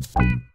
you